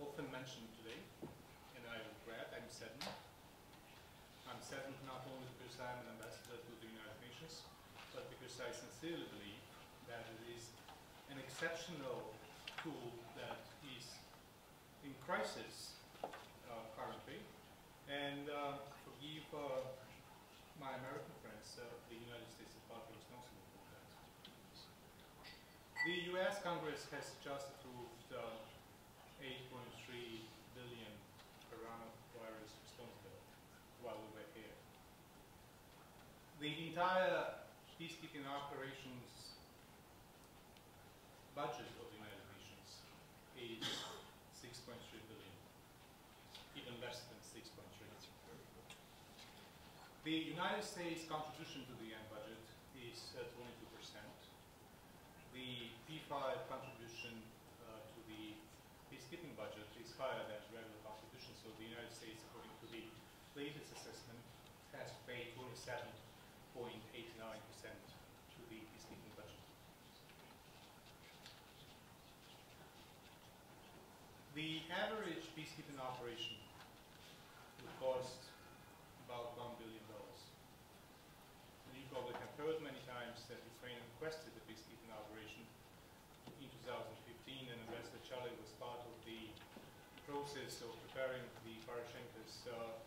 often mentioned today, and I regret I'm saddened. I'm saddened not only because I'm an ambassador to the United Nations, but because I sincerely believe that it is an exceptional tool that is in crisis uh, currently. And uh, forgive uh, my American friends, uh, the United States is partly responsible for that. The US Congress has just approved uh, 8.3 billion coronavirus response bill while we were here. The entire peacekeeping operations budget of the United Nations is 6.3 billion, even less than 6.3. The United States contribution to the UN budget is uh, 22%. The P5 contribution uh, to the peacekeeping budget is higher than regular contribution, so the United States, according to latest assessment, has paid 27.89% to the peacekeeping budget. The average peacekeeping operation would cost about $1 billion. And you probably have heard many times that Ukraine requested the peacekeeping operation in 2015, and Ambassador Chaly was part of the process of preparing the Poroshenko's uh,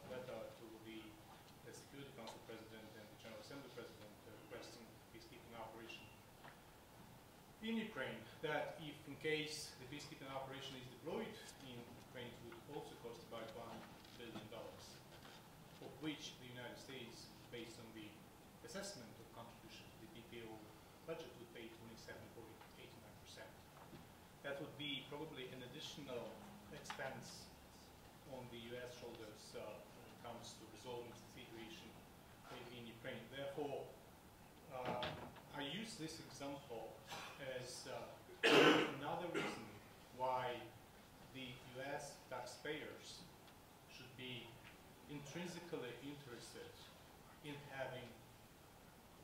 the, Council President and the General Assembly President requesting peacekeeping operation in Ukraine, that if in case the peacekeeping operation is deployed in Ukraine, it would also cost about $1 billion of which the United States, based on the assessment of contribution to the PPO budget, would pay 27.89%. That would be probably an additional expense on the U.S. shoulders uh, when it comes to resolving Therefore, uh, I use this example as uh, another reason why the U.S. taxpayers should be intrinsically interested in having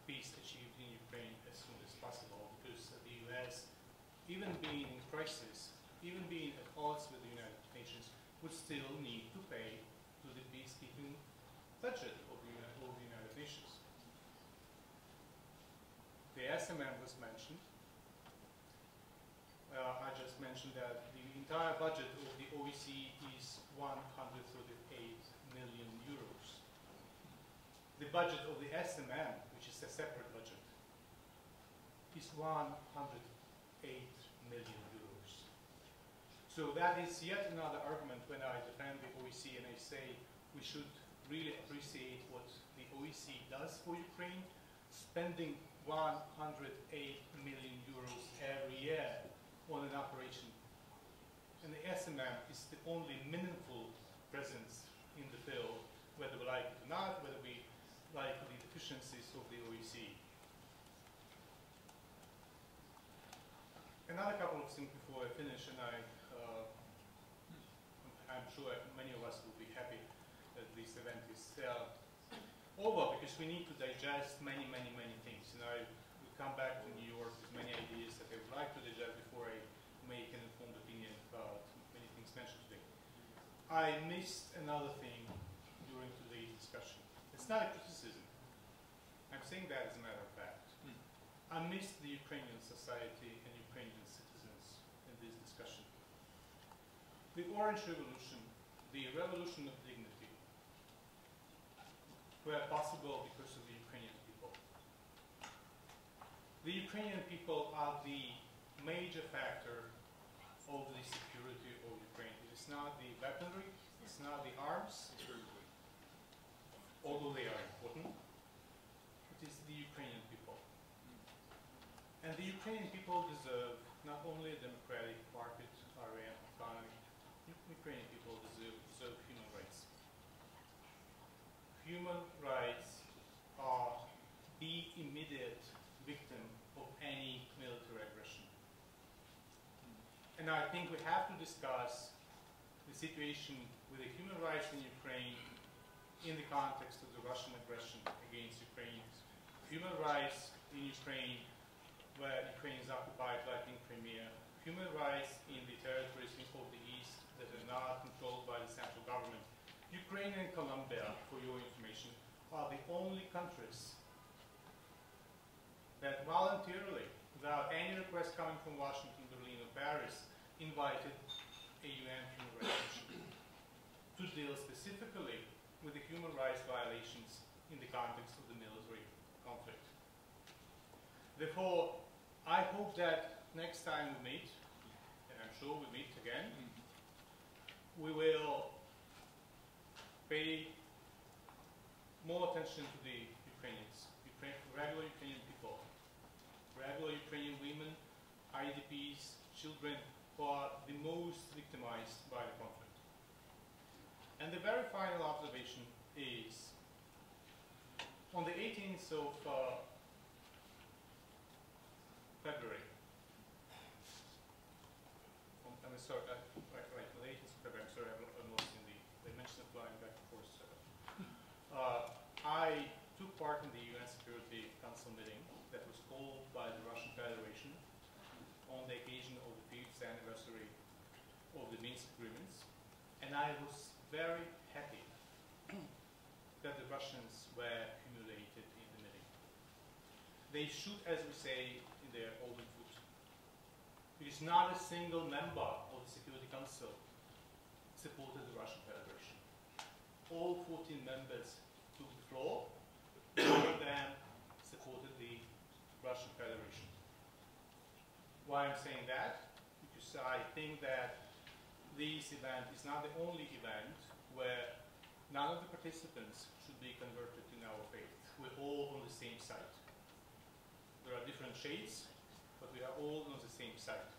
peace achieved in Ukraine as soon as possible because the US, even being in crisis, even being at odds with the United Nations, would still need to pay to the peacekeeping budget of the United Nations. The SMM was mentioned. Uh, I just mentioned that the entire budget of the OSCE is 138 million euros. The budget of the SMM, which is a separate budget, is 108 million euros. So that is yet another argument when I defend the OSCE and I say we should really appreciate what the OSCE does for Ukraine, spending 108 million euros every year on an operation. And the SMM is the only meaningful presence in the field, whether we like it or not, whether we like the deficiencies of the OSCE. Another couple of things before I finish, and I, uh, I'm sure many of us will be happy that this event is uh, over because we need to digest many, many, many things. And I will come back to New York with many ideas that I would like to digest before I make an informed opinion about many things mentioned today. I missed another thing during today's discussion. It's not a criticism. I'm saying that as a matter of fact. Mm. I missed the Ukrainian society and Ukrainian citizens in this discussion. The Orange Revolution, the revolution of dignity, were possible because of the Ukrainian people. The Ukrainian people are the major factor of the security of Ukraine. It is not the weaponry, it's not the arms, although they are important. It is the Ukrainian people. And the Ukrainian people deserve not only a democratic market area economy, Ukrainian people deserve, deserve human rights. Human immediate victim of any military aggression. And I think we have to discuss the situation with the human rights in Ukraine in the context of the Russian aggression against Ukraine. Human rights in Ukraine, where Ukraine is occupied, like in Crimea. Human rights in the territories of the East that are not controlled by the central government. Ukraine and Colombia, for your information, are the only countries that voluntarily, without any request coming from Washington, Berlin, or Paris, invited a UN human rights mission to deal specifically with the human rights violations in the context of the military conflict. Therefore, I hope that next time we meet, and I'm sure we meet again, we will pay more attention to the Ukrainians, Ukra- regular Ukrainian people, regular Ukrainian women, IDPs, children who are the most victimized by the conflict. And the very final observation is on the 18th of uh, February, um, I'm sorry, uh, right, right, the 18th of February, I'm sorry, I'm I'm lost in the, they mentioned flying back and forth. so. Uh, I took part in the UN Security Council meeting that was called by the Russian Federation on the occasion of the fifth anniversary of the Minsk agreements, and I was very happy that the Russians were humiliated in the meeting. They shoot, as we say, in their own foot. Because not a single member of the Security Council supported the Russian Federation. All 14 members took the floor, none of them supported the Russian Federation. Why I'm saying that? Because I think that this event is not the only event where none of the participants should be converted in our faith. We're all on the same side. There are different shades, but we are all on the same side.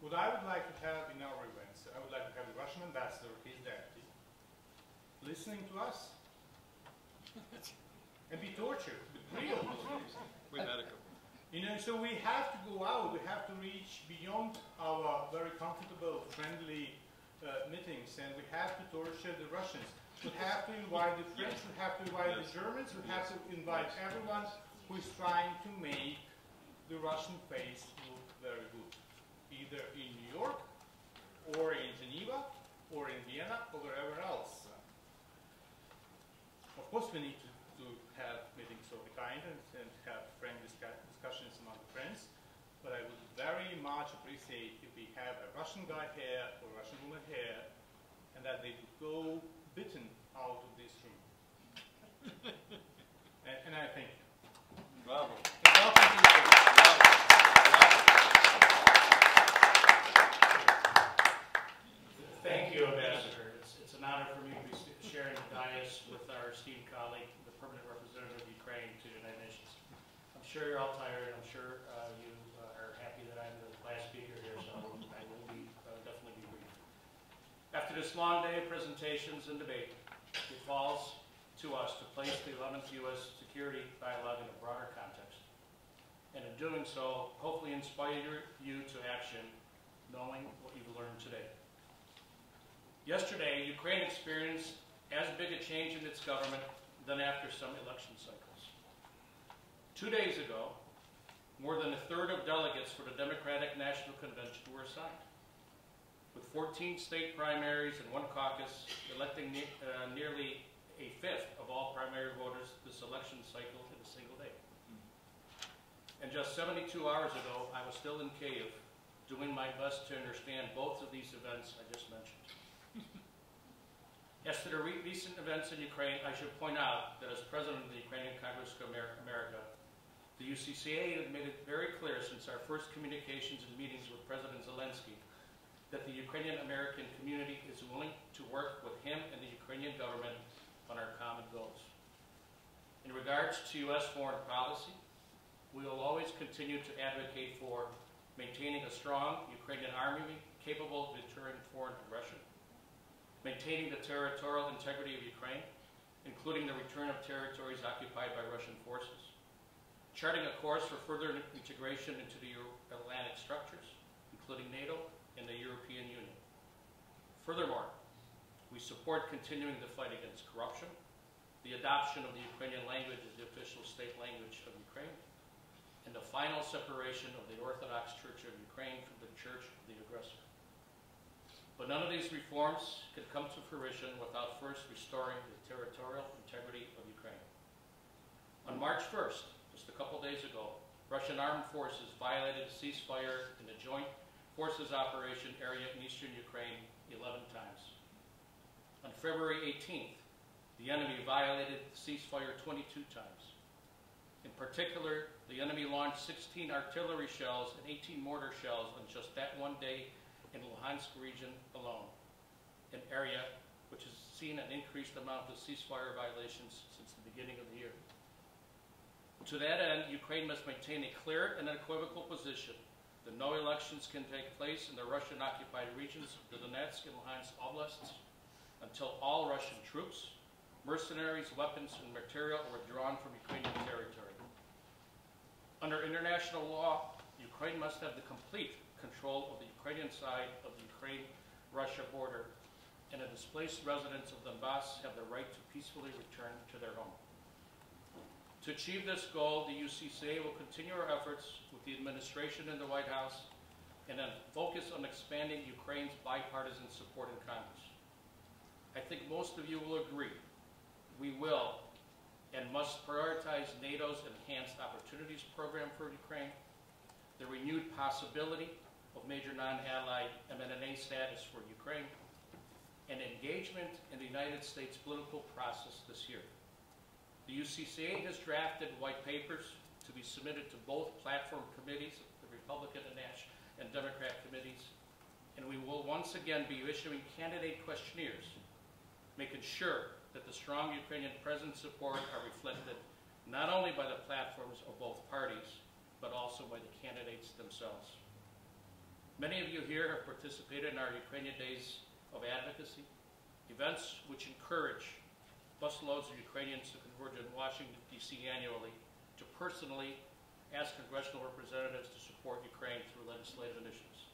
What I would like to have in our events, I would like to have the Russian ambassador, his deputy, listening to us and be tortured, but real. We've had a couple. You know, so we have to go out, we have to reach beyond our very comfortable, friendly uh, meetings, and we have to torture the Russians. We have to invite the French, we have to invite the Germans, we have to invite everyone who is trying to make the Russian face look very good, either in New York, or in Geneva, or in Vienna, or wherever else. Of course, we need to, to have meetings of the kind and, and have frank disca- discussions among the friends. But I would very much appreciate if we have a Russian guy here or a Russian woman here, and that they would go bitten out of this room. and, and I thank you. Bravo. Welcome to the Bravo. Thank you, Ambassador. It's, it's an honor for me to be sharing the dais with our esteemed colleague, the permanent representative of Ukraine to the United Nations. I'm sure you're all tired. I'm sure uh, you uh, are happy that I'm the last speaker here, so I will be, uh, definitely be brief. After this long day of presentations and debate, it falls to us to place the 11th U.S. security dialogue in a broader context. And in doing so, hopefully inspire you to action, knowing what you've learned today. Yesterday, Ukraine experienced as big a change in its government than after some election cycles. Two days ago, more than a third of delegates for the Democratic National Convention were assigned, with 14 state primaries and one caucus electing ne- uh, nearly a fifth of all primary voters this election cycle in a single day. And just 72 hours ago, I was still in Kiev doing my best to understand both of these events I just mentioned. As to the re- recent events in Ukraine, I should point out that as president of the Ukrainian Congress of Amer- America, the UCCA has made it very clear since our first communications and meetings with President Zelensky that the Ukrainian American community is willing to work with him and the Ukrainian government on our common goals. In regards to U.S. foreign policy, we will always continue to advocate for maintaining a strong Ukrainian army capable of deterring foreign aggression, maintaining the territorial integrity of Ukraine, including the return of territories occupied by Russian forces, charting a course for further integration into the Euro-Atlantic structures, including NATO and the European Union. Furthermore, we support continuing the fight against corruption, the adoption of the Ukrainian language as the official state language of Ukraine, and the final separation of the Orthodox Church of Ukraine from the Church of the aggressor. But none of these reforms could come to fruition without first restoring the territorial integrity of Ukraine. On March 1st, just a couple days ago, Russian armed forces violated a ceasefire in the joint forces operation area in eastern Ukraine 11 times. On February 18th, the enemy violated the ceasefire 22 times. In particular, the enemy launched 16 artillery shells and 18 mortar shells on just that one day in Luhansk region alone, an area which has seen an increased amount of ceasefire violations since the beginning of the year. To that end, Ukraine must maintain a clear and unequivocal position that no elections can take place in the Russian-occupied regions of the Donetsk and Luhansk oblasts until all Russian troops, mercenaries, weapons, and material are withdrawn from Ukrainian territory. Under international law, Ukraine must have the complete control of the Ukrainian side of the Ukraine-Russia border, and the displaced residents of Donbass have the right to peacefully return to their home. To achieve this goal, the UCCA will continue our efforts with the administration in the White House and then focus on expanding Ukraine's bipartisan support in Congress. I think most of you will agree we will and must prioritize NATO's Enhanced Opportunities Program for Ukraine, the renewed possibility of major non-allied MNNA status for Ukraine, and engagement in the United States political process this year. The UCCA has drafted white papers to be submitted to both platform committees, the Republican and Nash and Democrat committees, and we will once again be issuing candidate questionnaires, making sure that the strong Ukrainian presence support are reflected not only by the platforms of both parties, but also by the candidates themselves. Many of you here have participated in our Ukrainian Days of Advocacy, events which encourage busloads of Ukrainians to converge in Washington, D.C. annually to personally ask congressional representatives to support Ukraine through legislative initiatives.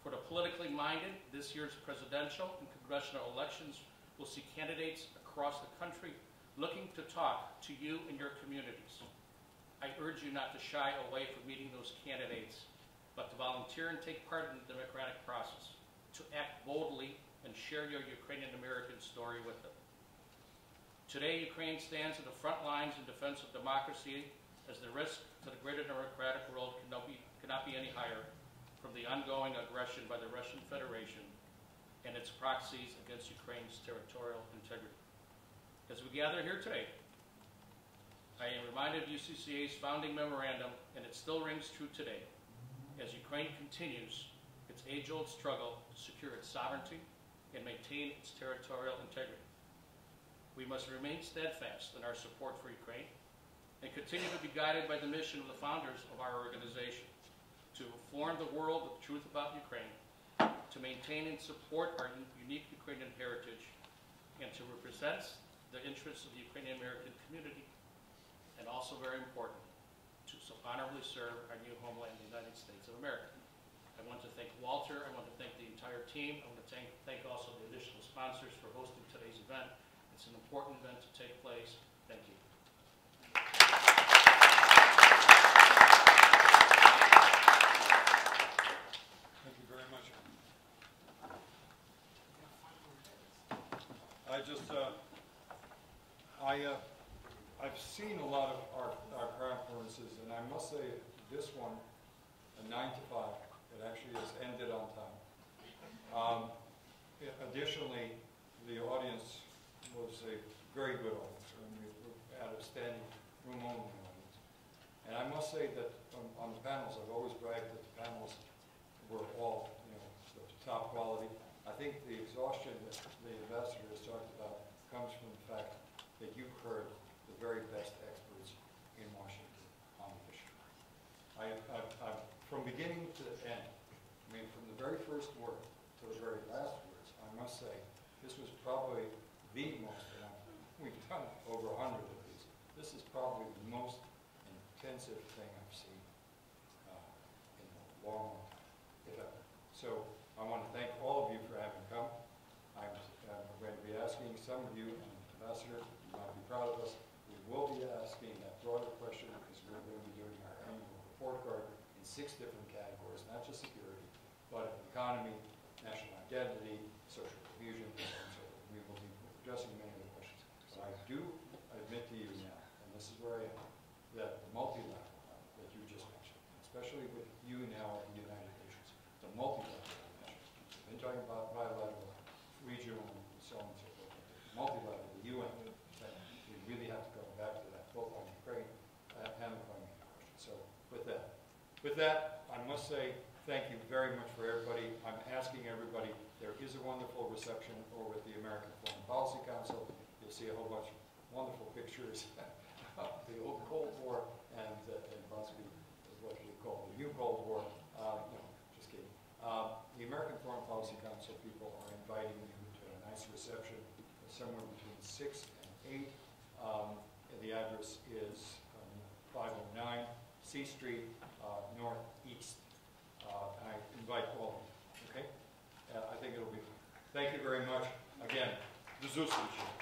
For the politically minded, this year's presidential and congressional elections will see candidates across the country looking to talk to you and your communities. I urge you not to shy away from meeting those candidates, but to volunteer and take part in the democratic process, to act boldly and share your Ukrainian American story with them. Today, Ukraine stands in the front lines in defense of democracy as the risk to the greater democratic world cannot be, cannot be any higher from the ongoing aggression by the Russian Federation and its proxies against Ukraine's territorial integrity. As we gather here today, I am reminded of UCCA's founding memorandum, and it still rings true today, as Ukraine continues its age-old struggle to secure its sovereignty and maintain its territorial integrity. Must remain steadfast in our support for Ukraine and continue to be guided by the mission of the founders of our organization to inform the world of the truth about Ukraine, to maintain and support our unique Ukrainian heritage, and to represent the interests of the Ukrainian American community, and also very important, to so honorably serve our new homeland, the United States of America. I want to thank Walter, I want to thank the entire team, I want to thank, thank also the additional sponsors for hosting today's event. It's an important event to take place. Thank you. Thank you very much. I just, uh, I, uh, I've seen a lot of our, our conferences, and I must say, this one, a nine to five, it actually has ended on time. Um, i- additionally, the audience was a very good audience, and we had a standing room only audience. And I must say that on, on the panels, I've always bragged that the panels were all, you know, top quality. I think the exhaustion that the ambassador has talked about comes from the fact that you've heard the very best experts in Washington on the issue. I, I've, I've, from beginning to end, I mean, from the very first word to the very last words, I must say, this was probably the most, and I- we've done over a hundred of these. This is probably the most intensive thing I've seen uh, in a long, time. So I want to thank all of you for having come. I'm going to be asking some of you, and Ambassador, you might be proud of us, we will be asking that broader question because we're going to be doing our annual report card in six different categories, not just security, but economy, national identity, especially with you now in the United Nations, the multilateral measures. We've been talking about bilateral, regional, and so on and so forth. Multilateral, the UN, we really have to go back to that, both on Ukraine uh, and on the Crimea question. So with that, with that, I must say thank you very much for everybody. I'm asking everybody, there is a wonderful reception over at the American Foreign Policy Council. You'll see a whole bunch of reception somewhere between six and eight. Um, and the address is um, 509 C Street, uh, northeast. Uh, I invite all of you, okay? Uh, I think it'll be, thank you very much. Again, the Zusich.